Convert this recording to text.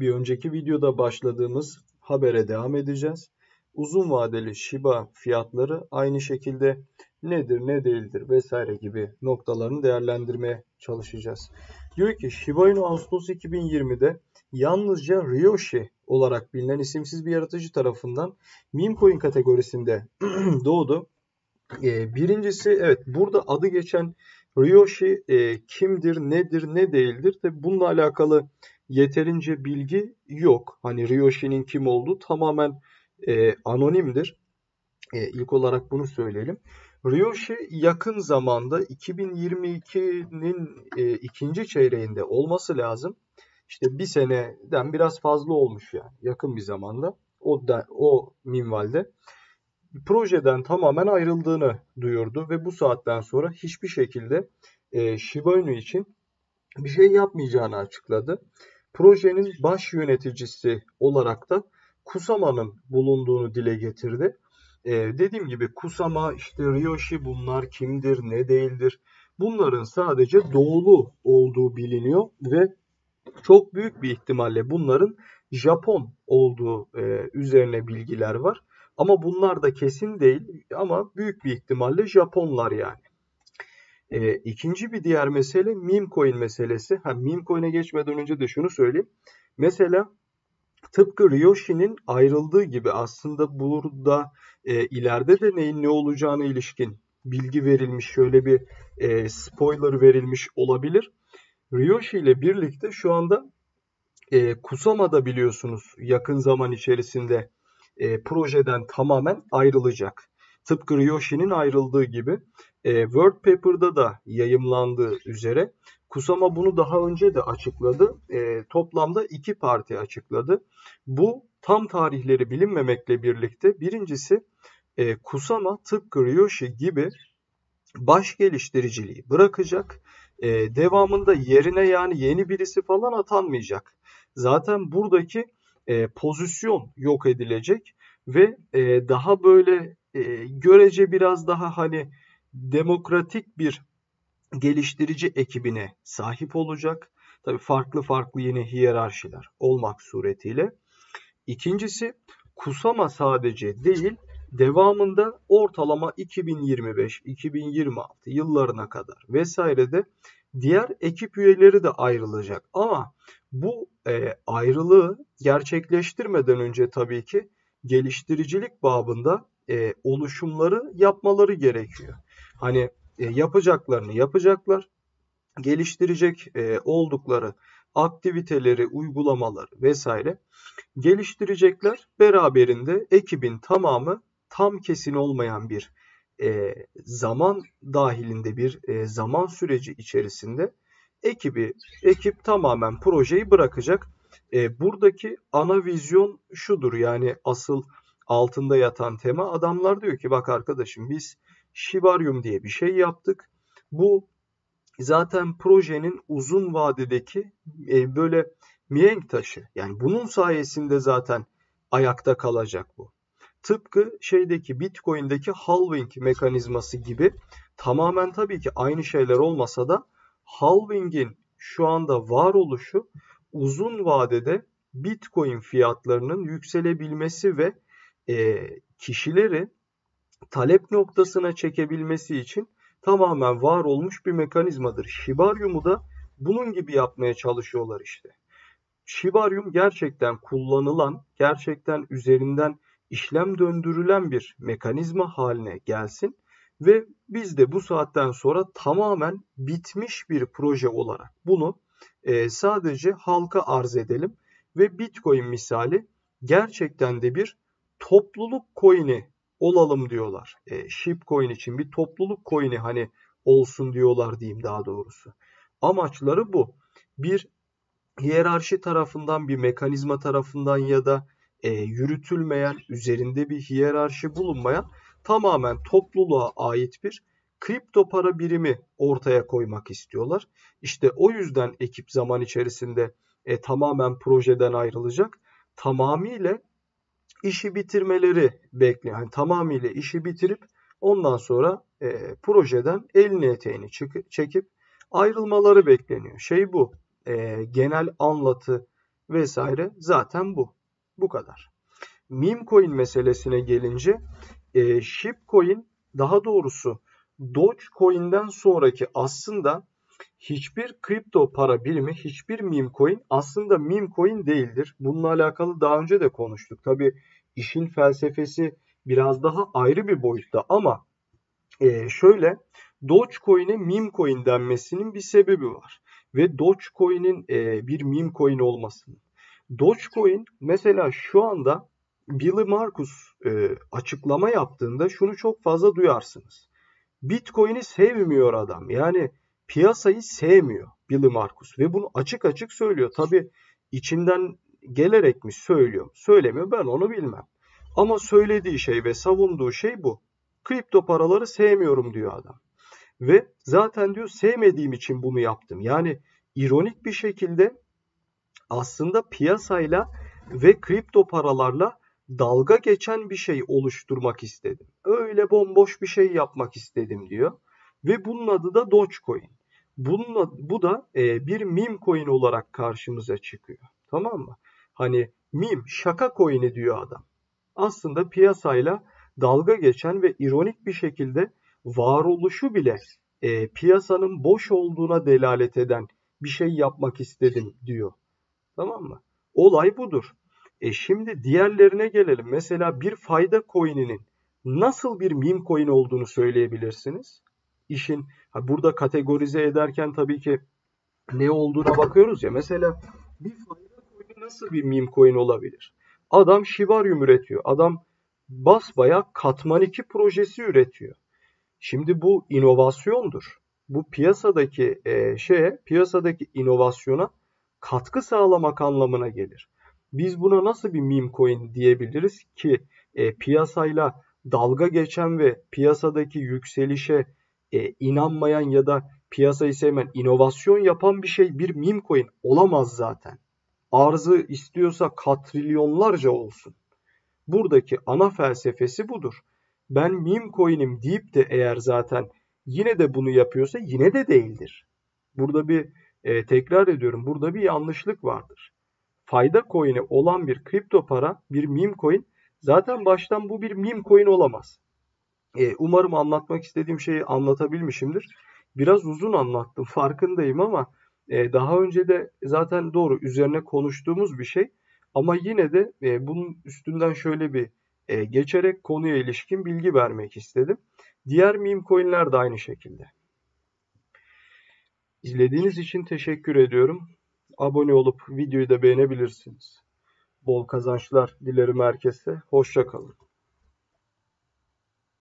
Bir önceki videoda başladığımız habere devam edeceğiz. Uzun vadeli Shiba fiyatları aynı şekilde nedir, ne değildir vesaire gibi noktalarını değerlendirmeye çalışacağız. Diyor ki Shiba Inu Ağustos 2020'de yalnızca Ryoshi olarak bilinen isimsiz bir yaratıcı tarafından meme coin kategorisinde doğdu. Ee, birincisi evet burada adı geçen Ryoshi e, kimdir, nedir, ne değildir? Tabi bununla alakalı yeterince bilgi yok. Hani Ryoshi'nin kim olduğu tamamen e, anonimdir. E, ilk olarak bunu söyleyelim. Ryoshi yakın zamanda 2022'nin e, ikinci çeyreğinde olması lazım. İşte bir seneden biraz fazla olmuş yani yakın bir zamanda. O da o minvalde projeden tamamen ayrıldığını duyurdu ve bu saatten sonra hiçbir şekilde e, Shiba Inu için bir şey yapmayacağını açıkladı. Projenin baş yöneticisi olarak da Kusama'nın bulunduğunu dile getirdi. Ee, dediğim gibi Kusama, işte Ryoshi bunlar kimdir, ne değildir? Bunların sadece doğulu olduğu biliniyor ve çok büyük bir ihtimalle bunların Japon olduğu e, üzerine bilgiler var. Ama bunlar da kesin değil ama büyük bir ihtimalle Japonlar yani. E, ikinci bir diğer mesele meme coin meselesi. Ha, meme coin'e geçmeden önce de şunu söyleyeyim. Mesela tıpkı Ryoshi'nin ayrıldığı gibi aslında burada e, ileride de neyin ne olacağına ilişkin bilgi verilmiş, şöyle bir e, spoiler verilmiş olabilir. Ryoshi ile birlikte şu anda e, Kusama'da biliyorsunuz yakın zaman içerisinde e, projeden tamamen ayrılacak. Tıpkı Ryoshi'nin ayrıldığı gibi e, Word Paper'da da yayımlandığı üzere Kusama bunu daha önce de açıkladı. E, toplamda iki parti açıkladı. Bu tam tarihleri bilinmemekle birlikte birincisi e, Kusama tıpkı Ryoshi gibi baş geliştiriciliği bırakacak. E, devamında yerine yani yeni birisi falan atanmayacak. Zaten buradaki e, pozisyon yok edilecek ve e, daha böyle e, görece biraz daha hani demokratik bir geliştirici ekibine sahip olacak. Tabi farklı farklı yeni hiyerarşiler olmak suretiyle. İkincisi Kusama sadece değil devamında ortalama 2025-2026 yıllarına kadar vesairede diğer ekip üyeleri de ayrılacak. Ama bu e, ayrılığı gerçekleştirmeden önce tabii ki geliştiricilik babında e, oluşumları yapmaları gerekiyor. Hani e, yapacaklarını yapacaklar, geliştirecek e, oldukları aktiviteleri, uygulamaları vesaire geliştirecekler. Beraberinde ekibin tamamı tam kesin olmayan bir e, zaman dahilinde bir e, zaman süreci içerisinde ekibi ekip tamamen projeyi bırakacak. E, buradaki ana vizyon şudur yani asıl altında yatan tema adamlar diyor ki bak arkadaşım biz Shibarium diye bir şey yaptık. Bu zaten projenin uzun vadedeki e, böyle mihenk taşı. Yani bunun sayesinde zaten ayakta kalacak bu. Tıpkı şeydeki Bitcoin'deki halving mekanizması gibi tamamen tabii ki aynı şeyler olmasa da halving'in şu anda varoluşu uzun vadede Bitcoin fiyatlarının yükselebilmesi ve e, kişileri talep noktasına çekebilmesi için tamamen var olmuş bir mekanizmadır. Shibarium'u da bunun gibi yapmaya çalışıyorlar işte. Shibarium gerçekten kullanılan, gerçekten üzerinden işlem döndürülen bir mekanizma haline gelsin ve biz de bu saatten sonra tamamen bitmiş bir proje olarak bunu e, sadece halka arz edelim ve Bitcoin misali gerçekten de bir topluluk coin'i olalım diyorlar. E, Shipcoin için bir topluluk coin'i hani olsun diyorlar diyeyim daha doğrusu. Amaçları bu. Bir hiyerarşi tarafından bir mekanizma tarafından ya da e, yürütülmeyen, üzerinde bir hiyerarşi bulunmayan tamamen topluluğa ait bir kripto para birimi ortaya koymak istiyorlar. İşte o yüzden ekip zaman içerisinde e, tamamen projeden ayrılacak. Tamamıyla işi bitirmeleri bekliyor. Yani tamamıyla işi bitirip ondan sonra e, projeden elini eteğini çekip ayrılmaları bekleniyor. Şey bu e, genel anlatı vesaire zaten bu. Bu kadar. Meme coin meselesine gelince e, Shipcoin daha doğrusu Dogecoin'den sonraki aslında hiçbir kripto para birimi, hiçbir meme coin aslında meme coin değildir. Bununla alakalı daha önce de konuştuk. Tabi işin felsefesi biraz daha ayrı bir boyutta ama e, şöyle Dogecoin'e meme coin denmesinin bir sebebi var. Ve Dogecoin'in e, bir meme coin olmasının. Dogecoin mesela şu anda Billy Marcus e, açıklama yaptığında şunu çok fazla duyarsınız. Bitcoin'i sevmiyor adam. Yani piyasayı sevmiyor Billy Marcus ve bunu açık açık söylüyor. Tabi içinden gelerek mi söylüyor, söylemiyor ben onu bilmem. Ama söylediği şey ve savunduğu şey bu. Kripto paraları sevmiyorum diyor adam. Ve zaten diyor sevmediğim için bunu yaptım. Yani ironik bir şekilde aslında piyasayla ve kripto paralarla dalga geçen bir şey oluşturmak istedim. Öyle bomboş bir şey yapmak istedim diyor. Ve bunun adı da Dogecoin. Bununla, bu da e, bir meme coin olarak karşımıza çıkıyor. Tamam mı? Hani meme şaka coin'i diyor adam. Aslında piyasayla dalga geçen ve ironik bir şekilde varoluşu bile e, piyasanın boş olduğuna delalet eden bir şey yapmak istedim diyor. Tamam mı? Olay budur. E şimdi diğerlerine gelelim. Mesela bir fayda coin'inin nasıl bir meme coin olduğunu söyleyebilirsiniz. İşin burada kategorize ederken tabii ki ne olduğuna bakıyoruz ya. Mesela bir fayda coin'i nasıl bir meme coin olabilir? Adam Shibarium üretiyor. Adam basbaya Katman 2 projesi üretiyor. Şimdi bu inovasyondur. Bu piyasadaki e, şeye, piyasadaki inovasyona katkı sağlamak anlamına gelir. Biz buna nasıl bir meme coin diyebiliriz ki e, piyasayla dalga geçen ve piyasadaki yükselişe e, inanmayan ya da piyasayı sevmeyen inovasyon yapan bir şey bir meme coin olamaz zaten. Arzı istiyorsa katrilyonlarca olsun. Buradaki ana felsefesi budur. Ben meme coin'im deyip de eğer zaten yine de bunu yapıyorsa yine de değildir. Burada bir e, tekrar ediyorum burada bir yanlışlık vardır. Fayda coin'i olan bir kripto para, bir meme coin zaten baştan bu bir meme coin olamaz. E, umarım anlatmak istediğim şeyi anlatabilmişimdir. Biraz uzun anlattım farkındayım ama e, daha önce de zaten doğru üzerine konuştuğumuz bir şey. Ama yine de e, bunun üstünden şöyle bir e, geçerek konuya ilişkin bilgi vermek istedim. Diğer meme coinler de aynı şekilde. İzlediğiniz için teşekkür ediyorum. Abone olup videoyu da beğenebilirsiniz. Bol kazançlar dilerim herkese. Hoşçakalın.